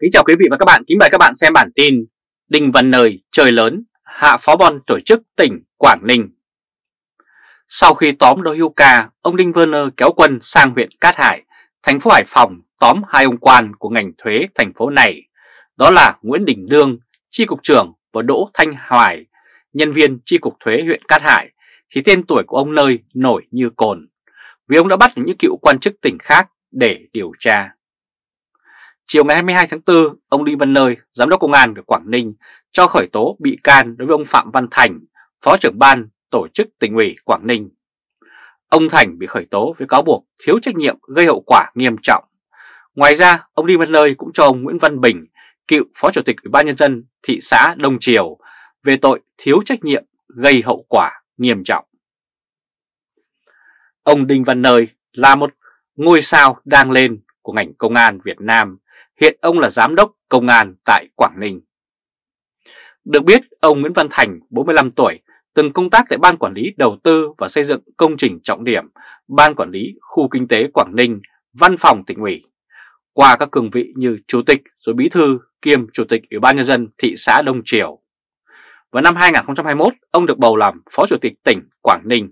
Kính chào quý vị và các bạn, kính mời các bạn xem bản tin Đinh Văn Nơi trời lớn, hạ phó bon tổ chức tỉnh Quảng Ninh. Sau khi tóm Đô hưu ca, ông Đinh Văn Nơi kéo quân sang huyện Cát Hải, thành phố Hải Phòng tóm hai ông quan của ngành thuế thành phố này. Đó là Nguyễn Đình Lương, chi cục trưởng và Đỗ Thanh Hoài, nhân viên chi cục thuế huyện Cát Hải Thì tên tuổi của ông Nơi nổi như cồn. Vì ông đã bắt những cựu quan chức tỉnh khác để điều tra. Chiều ngày 22 tháng 4, ông Đinh Văn Nơi, Giám đốc Công an của Quảng Ninh cho khởi tố bị can đối với ông Phạm Văn Thành, Phó trưởng ban tổ chức tỉnh ủy Quảng Ninh. Ông Thành bị khởi tố với cáo buộc thiếu trách nhiệm gây hậu quả nghiêm trọng. Ngoài ra, ông Đinh Văn Nơi cũng cho ông Nguyễn Văn Bình, cựu Phó Chủ tịch Ủy ban Nhân dân thị xã Đông Triều về tội thiếu trách nhiệm gây hậu quả nghiêm trọng. Ông Đinh Văn Nơi là một ngôi sao đang lên của ngành công an Việt Nam Hiện ông là Giám đốc Công an tại Quảng Ninh. Được biết, ông Nguyễn Văn Thành, 45 tuổi, từng công tác tại Ban Quản lý Đầu tư và Xây dựng Công trình Trọng điểm, Ban Quản lý Khu Kinh tế Quảng Ninh, Văn phòng tỉnh ủy. Qua các cương vị như Chủ tịch rồi Bí thư kiêm Chủ tịch Ủy ban Nhân dân thị xã Đông Triều. Vào năm 2021, ông được bầu làm Phó Chủ tịch tỉnh Quảng Ninh.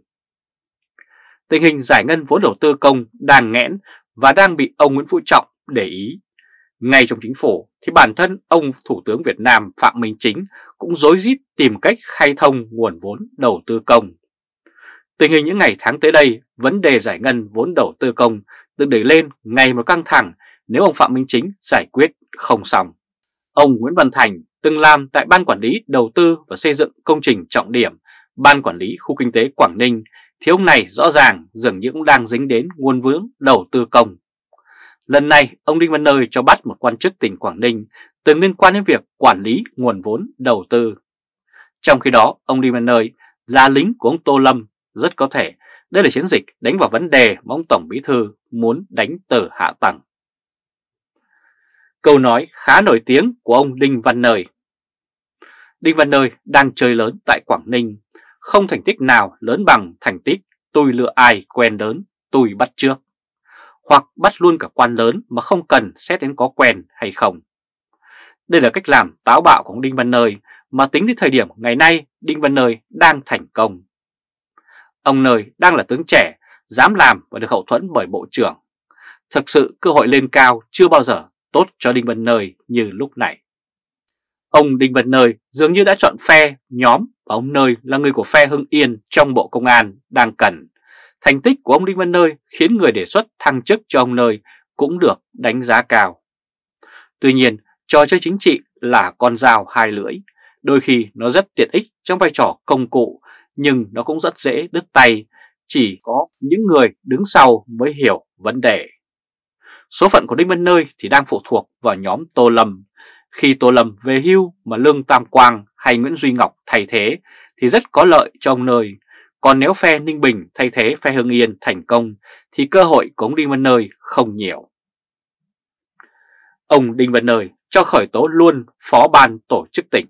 Tình hình giải ngân vốn đầu tư công đang nghẽn và đang bị ông Nguyễn Phú Trọng để ý ngay trong chính phủ thì bản thân ông Thủ tướng Việt Nam Phạm Minh Chính cũng dối rít tìm cách khai thông nguồn vốn đầu tư công. Tình hình những ngày tháng tới đây, vấn đề giải ngân vốn đầu tư công được đẩy lên ngày một căng thẳng nếu ông Phạm Minh Chính giải quyết không xong. Ông Nguyễn Văn Thành từng làm tại Ban Quản lý Đầu tư và Xây dựng Công trình Trọng điểm, Ban Quản lý Khu Kinh tế Quảng Ninh, thì ông này rõ ràng dường như cũng đang dính đến nguồn vướng đầu tư công. Lần này, ông Đinh Văn Nơi cho bắt một quan chức tỉnh Quảng Ninh từng liên quan đến việc quản lý nguồn vốn đầu tư. Trong khi đó, ông Đinh Văn Nơi là lính của ông Tô Lâm, rất có thể đây là chiến dịch đánh vào vấn đề mà ông Tổng Bí Thư muốn đánh từ hạ tầng. Câu nói khá nổi tiếng của ông Đinh Văn Nơi Đinh Văn Nơi đang chơi lớn tại Quảng Ninh, không thành tích nào lớn bằng thành tích tôi lựa ai quen lớn, tôi bắt trước hoặc bắt luôn cả quan lớn mà không cần xét đến có quen hay không. Đây là cách làm táo bạo của ông Đinh Văn Nơi mà tính đến thời điểm ngày nay Đinh Văn Nơi đang thành công. Ông Nơi đang là tướng trẻ, dám làm và được hậu thuẫn bởi Bộ trưởng. Thực sự cơ hội lên cao chưa bao giờ tốt cho Đinh Văn Nơi như lúc này. Ông Đinh Văn Nơi dường như đã chọn phe, nhóm và ông Nơi là người của phe Hưng Yên trong Bộ Công an đang cần. Thành tích của ông Đinh Văn Nơi khiến người đề xuất thăng chức cho ông Nơi cũng được đánh giá cao. Tuy nhiên, trò chơi chính trị là con dao hai lưỡi. Đôi khi nó rất tiện ích trong vai trò công cụ, nhưng nó cũng rất dễ đứt tay. Chỉ có những người đứng sau mới hiểu vấn đề. Số phận của Đinh Văn Nơi thì đang phụ thuộc vào nhóm Tô Lâm. Khi Tô Lâm về hưu mà Lương Tam Quang hay Nguyễn Duy Ngọc thay thế thì rất có lợi cho ông Nơi còn nếu phe Ninh Bình thay thế phe Hưng Yên thành công, thì cơ hội của ông Đinh Văn Nơi không nhiều. Ông Đinh Văn Nơi cho khởi tố luôn phó ban tổ chức tỉnh.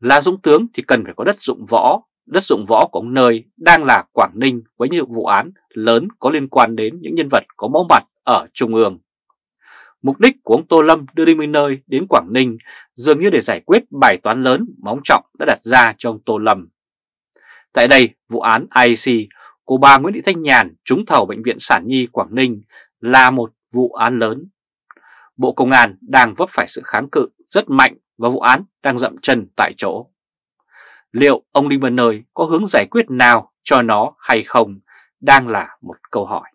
Là dũng tướng thì cần phải có đất dụng võ. Đất dụng võ của ông Nơi đang là Quảng Ninh với những vụ án lớn có liên quan đến những nhân vật có máu mặt ở Trung ương. Mục đích của ông Tô Lâm đưa Đinh Văn Nơi đến Quảng Ninh dường như để giải quyết bài toán lớn mà ông Trọng đã đặt ra cho ông Tô Lâm. Tại đây, vụ án IC của bà Nguyễn Thị Thanh Nhàn trúng thầu Bệnh viện Sản Nhi Quảng Ninh là một vụ án lớn. Bộ Công an đang vấp phải sự kháng cự rất mạnh và vụ án đang dậm chân tại chỗ. Liệu ông Đinh Văn Nơi có hướng giải quyết nào cho nó hay không đang là một câu hỏi.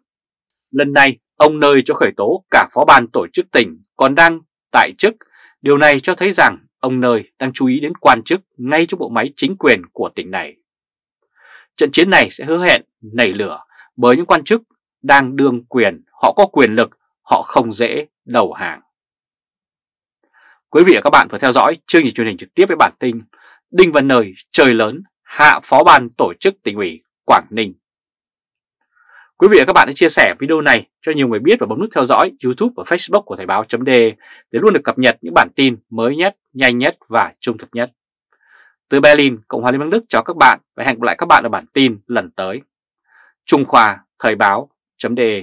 Lần này, ông Nơi cho khởi tố cả phó ban tổ chức tỉnh còn đang tại chức. Điều này cho thấy rằng ông Nơi đang chú ý đến quan chức ngay trong bộ máy chính quyền của tỉnh này. Trận chiến này sẽ hứa hẹn nảy lửa bởi những quan chức đang đương quyền, họ có quyền lực, họ không dễ đầu hàng. Quý vị và các bạn vừa theo dõi chương trình truyền hình trực tiếp với bản tin Đinh Văn Nơi trời lớn hạ phó ban tổ chức tỉnh ủy Quảng Ninh. Quý vị và các bạn hãy chia sẻ video này cho nhiều người biết và bấm nút theo dõi YouTube và Facebook của Thời báo .de để luôn được cập nhật những bản tin mới nhất, nhanh nhất và trung thực nhất. Từ Berlin, Cộng hòa Liên bang Đức chào các bạn và hẹn gặp lại các bạn ở bản tin lần tới. Trung Khoa Thời báo.de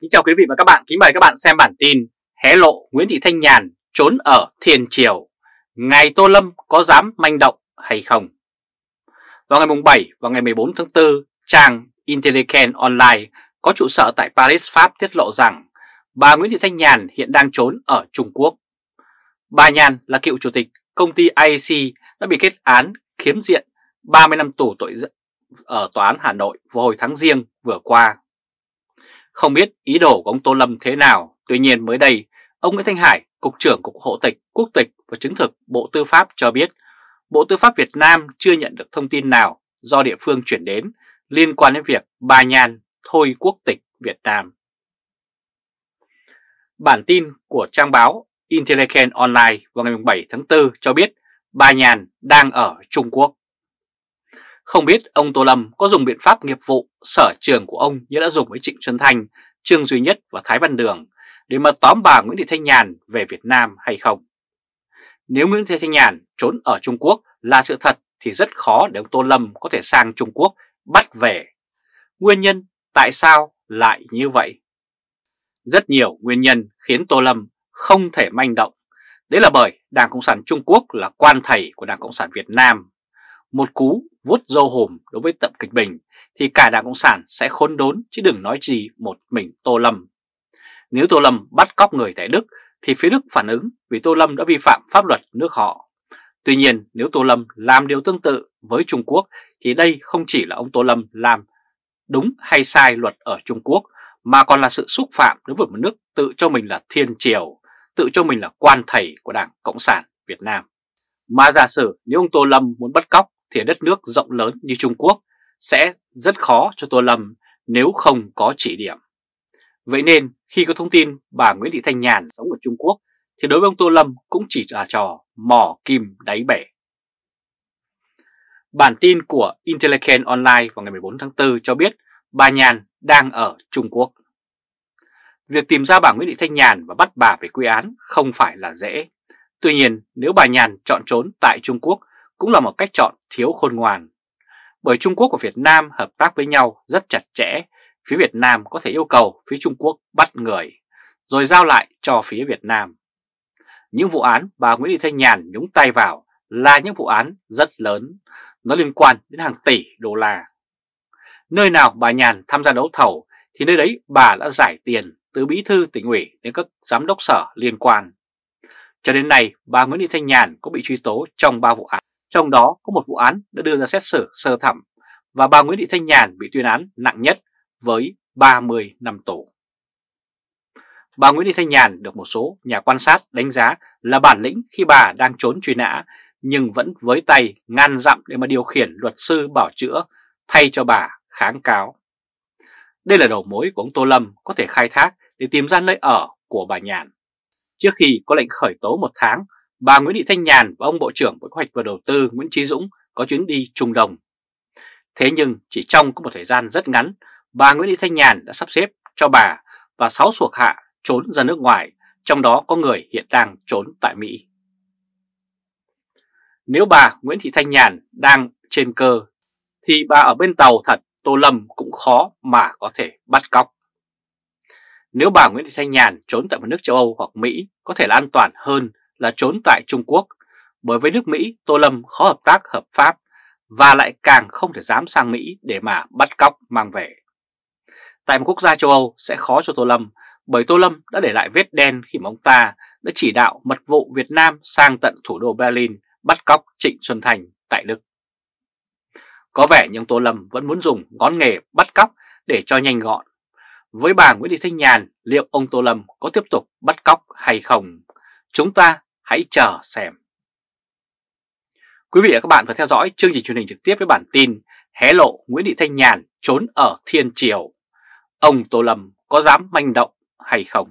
Kính chào quý vị và các bạn, kính mời các bạn xem bản tin hé lộ Nguyễn Thị Thanh Nhàn trốn ở Thiên Triều, ngày Tô Lâm có dám manh động hay không? Vào ngày 7 và ngày 14 tháng 4, trang Intelligent Online có trụ sở tại Paris, Pháp tiết lộ rằng bà Nguyễn Thị Thanh Nhàn hiện đang trốn ở Trung Quốc. Bà Nhàn là cựu chủ tịch công ty IAC đã bị kết án khiếm diện 30 năm tù tội ở Tòa án Hà Nội vào hồi tháng riêng vừa qua. Không biết ý đồ của ông Tô Lâm thế nào, tuy nhiên mới đây, ông Nguyễn Thanh Hải, Cục trưởng Cục Hộ tịch, Quốc tịch và Chứng thực Bộ Tư pháp cho biết Bộ Tư pháp Việt Nam chưa nhận được thông tin nào do địa phương chuyển đến liên quan đến việc bà Nhan thôi quốc tịch Việt Nam. Bản tin của trang báo Intelligence Online vào ngày 7 tháng 4 cho biết bà Nhàn đang ở Trung Quốc. Không biết ông Tô Lâm có dùng biện pháp nghiệp vụ sở trường của ông như đã dùng với Trịnh Xuân Thanh, Trương Duy Nhất và Thái Văn Đường để mà tóm bà Nguyễn Thị Thanh Nhàn về Việt Nam hay không. Nếu Nguyễn Thị Thanh Nhàn trốn ở Trung Quốc là sự thật thì rất khó để ông Tô Lâm có thể sang Trung Quốc bắt về. Nguyên nhân tại sao lại như vậy? Rất nhiều nguyên nhân khiến Tô Lâm không thể manh động. Đấy là bởi Đảng Cộng sản Trung Quốc là quan thầy của Đảng Cộng sản Việt Nam. Một cú vuốt dâu hùm đối với Tập Kịch Bình thì cả Đảng Cộng sản sẽ khốn đốn chứ đừng nói gì một mình Tô Lâm. Nếu Tô Lâm bắt cóc người tại Đức thì phía Đức phản ứng vì Tô Lâm đã vi phạm pháp luật nước họ. Tuy nhiên nếu Tô Lâm làm điều tương tự với Trung Quốc thì đây không chỉ là ông Tô Lâm làm đúng hay sai luật ở Trung Quốc mà còn là sự xúc phạm đối với một nước tự cho mình là thiên triều, tự cho mình là quan thầy của Đảng Cộng sản Việt Nam. Mà giả sử nếu ông Tô Lâm muốn bắt cóc thì đất nước rộng lớn như Trung Quốc sẽ rất khó cho Tô Lâm nếu không có chỉ điểm. Vậy nên khi có thông tin bà Nguyễn Thị Thanh Nhàn sống ở Trung Quốc thì đối với ông Tô Lâm cũng chỉ là trò mò kim đáy bể. Bản tin của Intelligent Online vào ngày 14 tháng 4 cho biết bà Nhàn đang ở Trung Quốc. Việc tìm ra bà Nguyễn Thị Thanh Nhàn và bắt bà về quy án không phải là dễ. Tuy nhiên, nếu bà Nhàn chọn trốn tại Trung Quốc cũng là một cách chọn thiếu khôn ngoan. Bởi Trung Quốc và Việt Nam hợp tác với nhau rất chặt chẽ, phía Việt Nam có thể yêu cầu phía Trung Quốc bắt người, rồi giao lại cho phía Việt Nam. Những vụ án bà Nguyễn Thị Thanh Nhàn nhúng tay vào là những vụ án rất lớn, nó liên quan đến hàng tỷ đô la. Nơi nào bà Nhàn tham gia đấu thầu thì nơi đấy bà đã giải tiền từ bí thư tỉnh ủy đến các giám đốc sở liên quan. Cho đến nay, bà Nguyễn Thị Thanh Nhàn có bị truy tố trong 3 vụ án, trong đó có một vụ án đã đưa ra xét xử sơ thẩm và bà Nguyễn Thị Thanh Nhàn bị tuyên án nặng nhất với 30 năm tù. Bà Nguyễn Thị Thanh Nhàn được một số nhà quan sát đánh giá là bản lĩnh khi bà đang trốn truy nã nhưng vẫn với tay ngăn dặm để mà điều khiển luật sư bảo chữa thay cho bà kháng cáo. Đây là đầu mối của ông Tô Lâm có thể khai thác để tìm ra nơi ở của bà Nhàn. Trước khi có lệnh khởi tố một tháng, bà Nguyễn Thị Thanh Nhàn và ông Bộ trưởng Bộ Kế hoạch và Đầu tư Nguyễn Trí Dũng có chuyến đi Trung Đông. Thế nhưng chỉ trong có một thời gian rất ngắn, bà Nguyễn Thị Thanh Nhàn đã sắp xếp cho bà và 6 thuộc hạ trốn ra nước ngoài, trong đó có người hiện đang trốn tại Mỹ. Nếu bà Nguyễn Thị Thanh Nhàn đang trên cơ, thì bà ở bên tàu thật Tô Lâm cũng khó mà có thể bắt cóc. Nếu bà Nguyễn Thị Thanh Nhàn trốn tại một nước châu Âu hoặc Mỹ có thể là an toàn hơn là trốn tại Trung Quốc, bởi với nước Mỹ Tô Lâm khó hợp tác hợp pháp và lại càng không thể dám sang Mỹ để mà bắt cóc mang về. Tại một quốc gia châu Âu sẽ khó cho Tô Lâm bởi Tô Lâm đã để lại vết đen khi mà ông ta đã chỉ đạo mật vụ Việt Nam sang tận thủ đô Berlin bắt cóc Trịnh Xuân Thành tại Đức. Có vẻ như ông Tô Lâm vẫn muốn dùng ngón nghề bắt cóc để cho nhanh gọn. Với bà Nguyễn Thị Thanh Nhàn, liệu ông Tô Lâm có tiếp tục bắt cóc hay không? Chúng ta hãy chờ xem. Quý vị và các bạn vừa theo dõi chương trình truyền hình trực tiếp với bản tin hé lộ Nguyễn Thị Thanh Nhàn trốn ở Thiên Triều. Ông Tô Lâm có dám manh động hay không?